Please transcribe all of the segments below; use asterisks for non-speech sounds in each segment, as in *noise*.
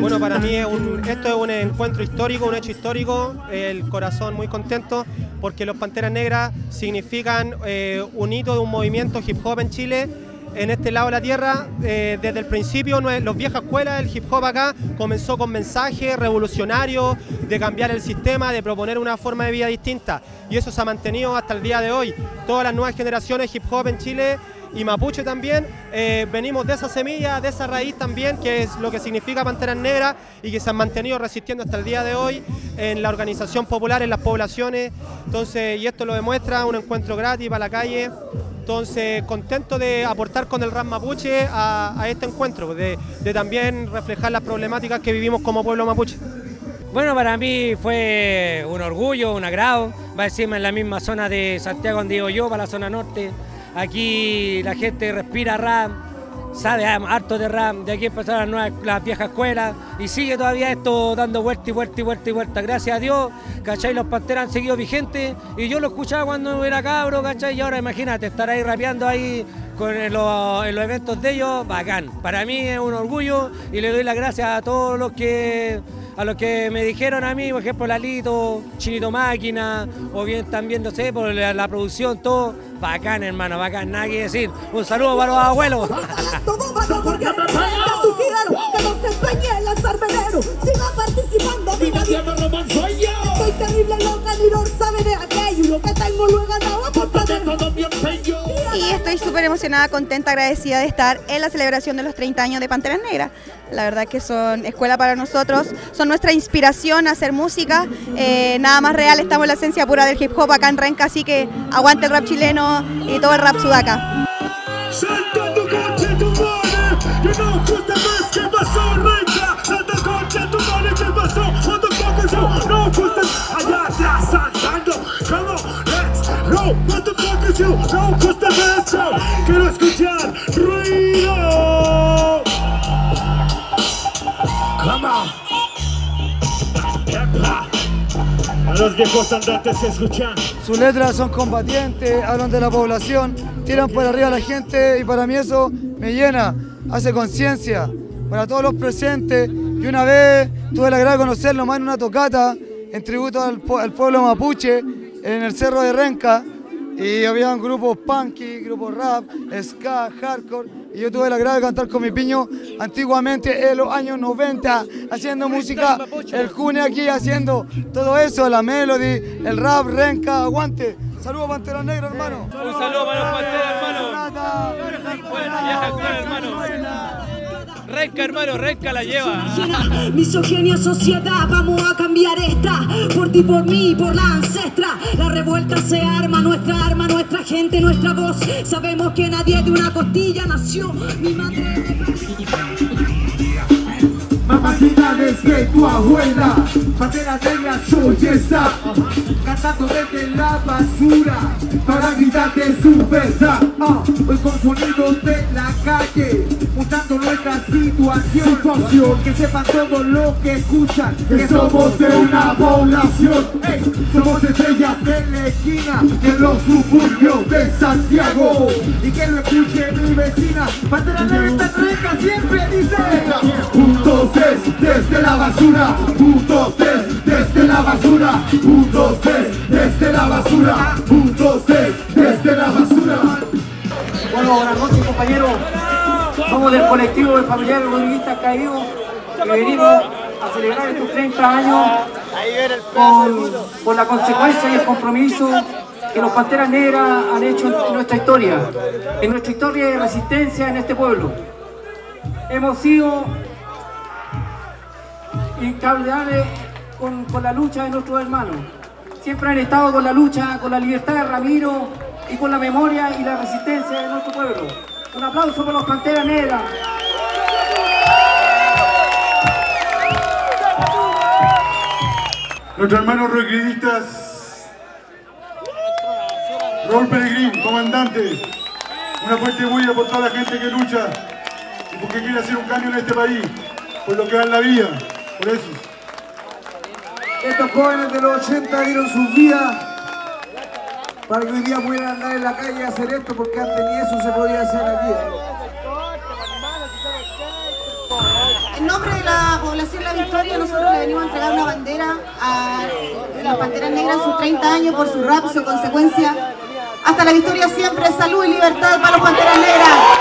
Bueno, para mí es un- esto es un encuentro histórico, un hecho histórico, el corazón muy contento porque los Panteras Negras significan eh, un hito de un movimiento hip hop en Chile. En este lado de la tierra, eh, desde el principio, los viejas escuelas, el hip hop acá comenzó con mensajes revolucionarios de cambiar el sistema, de proponer una forma de vida distinta. Y eso se ha mantenido hasta el día de hoy. Todas las nuevas generaciones hip hop en Chile y Mapuche también, eh, venimos de esa semilla, de esa raíz también, que es lo que significa Panteras Negras y que se han mantenido resistiendo hasta el día de hoy en la organización popular, en las poblaciones. Entonces, y esto lo demuestra, un encuentro gratis para la calle. Entonces, contento de aportar con el rap mapuche a, este encuentro, de, también reflejar las problemáticas que vivimos como pueblo mapuche. Bueno, para mí fue un orgullo, un agrado. Va encima en la misma zona de Santiago donde vivo yo, para la zona norte. Aquí la gente respira rap, sabe harto de rap. De aquí empezaron las, nuevas, las viejas escuelas y sigue todavía esto dando vuelta y vuelta y vuelta y vuelta. Gracias a Dios, ¿cachai? Los Panteras han seguido vigentes y yo lo escuchaba cuando era cabro, ¿cachai? Y ahora imagínate, estar ahí rapeando ahí con los, en los eventos de ellos, bacán. Para mí es un orgullo y le doy las gracias a todos los que a los que me dijeron a mí, por ejemplo, Lalito, Chinito Máquina, o bien también, no sé, por la, la producción, todo, bacán, hermano, bacán, nada que decir. Un saludo para los abuelos. *laughs* Todo va porque está sugiero que no se empeñe en lanzar veneno. Siga participando, Soy terrible loca, ni no sabe de aquello. Y lo que tengo lo he ganado a punta de todo mi empeño. Y estoy súper emocionada, contenta, agradecida de estar en la celebración de los 30 años de Panteras Negras. La verdad que son escuela para nosotros, son nuestra inspiración a hacer música. Eh, nada más real, estamos en la esencia pura del hip hop acá en Renca, así que aguante el rap chileno y todo el rap sudaca. Salta tu coche, tu madre, que no gusta más que pasó, venga. A los viejos andantes se escuchan. Sus letras son combatientes, hablan de la población, tiran por arriba a la gente y para mí eso me llena, hace conciencia para todos los presentes. Y una vez tuve la de conocerlo más en una tocata en tributo al pueblo mapuche en el Cerro de Renca. Y había grupos punky, grupos rap, ska, hardcore. Y yo tuve la gran de cantar con mi piño antiguamente en los años 90, haciendo música, el June aquí haciendo todo eso, la melody, el rap, renca, aguante. Saludos Pantera Negra, hermano. Un saludo para los Panteras, hermano. Escuela, hermano. Renca, hermano, Renca la lleva. Misoginia sociedad, vamos a cambiar esta. Por ti, por mí, por la ancestra. La revuelta se arma, nuestra arma, nuestra gente, nuestra voz. Sabemos que nadie de una costilla nació. Mi madre Mamacita que tu abuela, pantera negra soy esta, cantando desde la basura, para gritarte su verdad. Ah, hoy con sonidos de la calle, mostrando nuestra situación, situación, que sepan todo lo que escuchan, que somos de una población, Ey, somos estrellas de la esquina, en los suburbios de Santiago, y que lo escuche mi vecina, pantera negra está rica, siempre dice, juntos es desde la basura, juntos es desde la basura, juntos es desde la basura, juntos es desde la basura. Bueno, buenas noches compañeros. Somos del colectivo de familiares rodriguistas caídos que venimos a celebrar estos 30 años con, la consecuencia y el compromiso que los Panteras Negras han hecho en, en nuestra historia, en nuestra historia de resistencia en este pueblo. Hemos sido incautables con, la lucha de nuestros hermanos. Siempre han estado con la lucha, con la libertad de Ramiro y con la memoria y la resistencia de nuestro pueblo. Un aplauso por los Panteras Negras. Nuestros hermanos requidistas, Raúl Peregrín, comandante, una fuerte bulla por toda la gente que lucha y porque quiere hacer un cambio en este país, por lo que da en la vida, por eso. Estos jóvenes de los 80 dieron sus vidas para que hoy día pudieran andar en la calle y hacer esto, porque antes ni eso se podía hacer aquí. En nombre de la población La Victoria, nosotros le venimos a entregar una bandera a las Panteras Negras en sus 30 años por su rap, su consecuencia. Hasta la victoria siempre, salud y libertad para los Panteras Negras.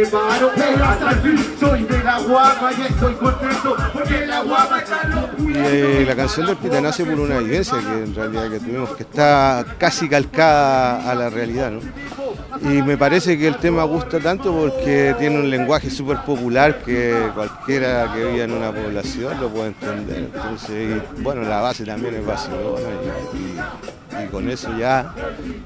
Y si me paro, pero hasta el fin. Soy de la guapa y estoy contento porque la guapa está loco. Y eh, la canción del Pita nace por una vivencia que en realidad que tuvimos, que está casi calcada a la realidad, ¿no? Y me parece que el tema gusta tanto porque tiene un lenguaje súper popular que cualquiera que viva en una población lo puede entender. Entonces, y, bueno, la base también es y, y- y con eso ya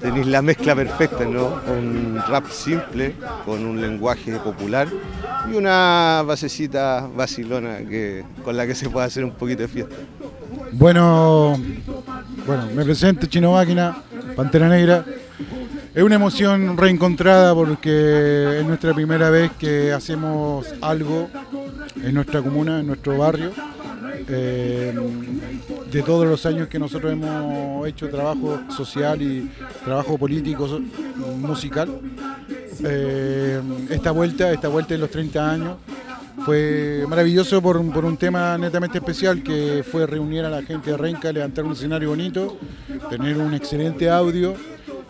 tenéis la mezcla perfecta, ¿no? Un rap simple, con un lenguaje popular y una basecita vacilona que, con la que se puede hacer un poquito de fiesta. Bueno, bueno, me presento Chino Máquina, Pantera Negra. Es una emoción reencontrada porque es nuestra primera vez que hacemos algo en nuestra comuna, en nuestro barrio. Eh, de todos los años que nosotros hemos hecho trabajo social y trabajo político, musical. Eh, esta vuelta, esta vuelta en los 30 años, fue maravilloso por, por un tema netamente especial que fue reunir a la gente de Renca, levantar un escenario bonito, tener un excelente audio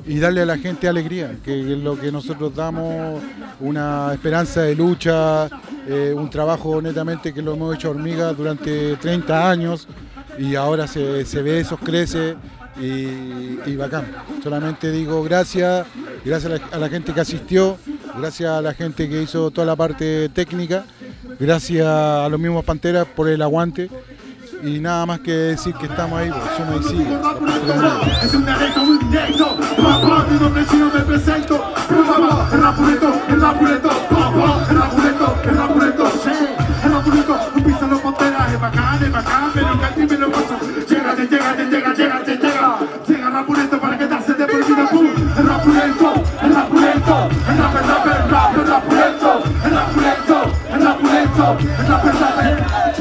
y darle a la gente alegría, que es lo que nosotros damos, una esperanza de lucha, eh, un trabajo netamente que lo hemos hecho hormiga durante 30 años y ahora se, se ve esos crece y, y bacán. Solamente digo gracias, gracias a la, gente que asistió, gracias a la gente que hizo toda la parte técnica, gracias a los mismos Panteras por el aguante y nada más que decir que estamos ahí, pues, suma y sigue. Es un directo muy directo, me presento. El rapuleto, el rapuleto, rap, el rap, el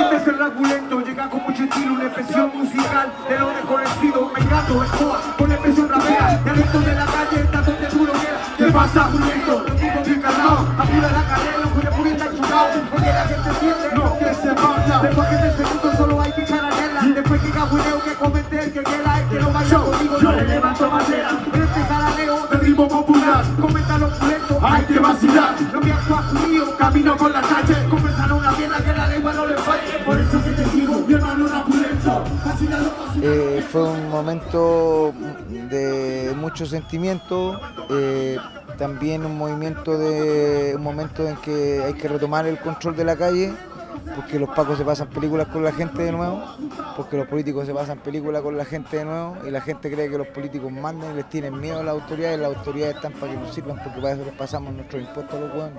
este es el rapulento, llega con mucho estilo, una expresión musical de lo desconocido, me encanto, escoba, con la expresión rapea, dialecto de la calle, está donde tú lo quieras. ¿Qué pasa, rapulento? Lo digo bien calmado, apura la carrera, los cuya pura está chocado, porque la gente siente lo que se manda. Después que de segundo solo hay que caraguela, después que cabuleo que comete el que quiera, el que no vaya conmigo, yo le levanto bandera. En este caraleo de ritmo popular, comenta los pulentos, hay que vacilar. No me Eh, fue un momento de mucho sentimiento, eh, también un movimiento de un momento en que hay que retomar el control de la calle, porque los pacos se pasan películas con la gente de nuevo, porque los políticos se pasan películas con la gente de nuevo, y la gente cree que los políticos mandan y les tienen miedo a las autoridades, y las autoridades están para que nos sirvan, porque para eso les pasamos nuestros impuestos a los.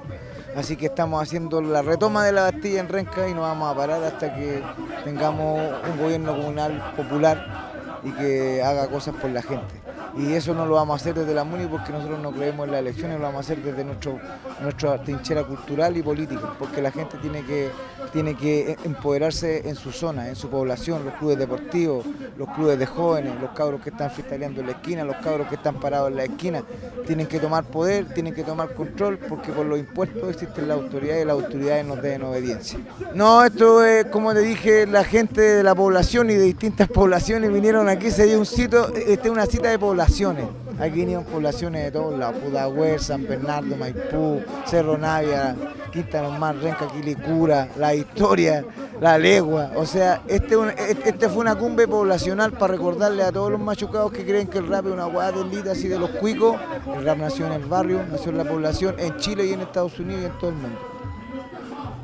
Así que estamos haciendo la retoma de la Bastilla en Renca y no vamos a parar hasta que tengamos un gobierno comunal popular y que haga cosas por la gente. Y eso no lo vamos a hacer desde la MUNI porque nosotros no creemos en las elecciones, lo vamos a hacer desde nuestro, nuestra trinchera cultural y política, porque la gente tiene que, tiene que empoderarse en su zona, en su población, los clubes deportivos, los clubes de jóvenes, los cabros que están freestyleando en la esquina, los cabros que están parados en la esquina, tienen que tomar poder, tienen que tomar control, porque por los impuestos existen las autoridades y las autoridades nos deben obediencia. No, esto es, como te dije, la gente de la población y de distintas *laughs* poblaciones vinieron aquí, se dio un sitio, este es una cita de poblaciones. Aquí vinieron poblaciones de todos lados, Pudahuel, San Bernardo, Maipú, Cerro Navia, Quinta Normal, Renca, Quilicura, La Historia, La Legua. O sea, este, un- este fue una cumbre poblacional para recordarle a todos los machucados que creen que el rap es una hueá delita así de los cuicos. El rap nació en el barrio, nació en la población, en Chile y en Estados Unidos y en todo el mundo.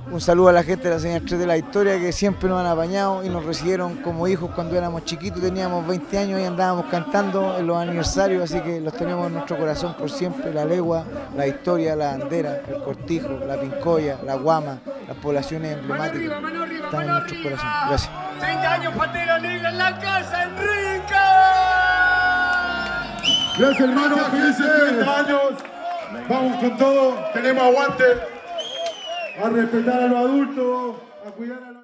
Un saludo a la gente de la señal 3 de la historia que siempre nos han apañado y nos recibieron como hijos cuando éramos chiquitos, teníamos 20 años y andábamos cantando en los aniversarios, así que los tenemos en nuestro corazón por siempre, la legua, la historia, la bandera, el cortijo, la pincoya, la guama, las poblaciones emblemáticas están en nuestros corazones. Gracias. 30 años Pantera Negra en la casa, en Rica. Gracias hermano, felices 30 años. Vamos con todo, tenemos aguante. A respetar a los adultos, a cuidar a los...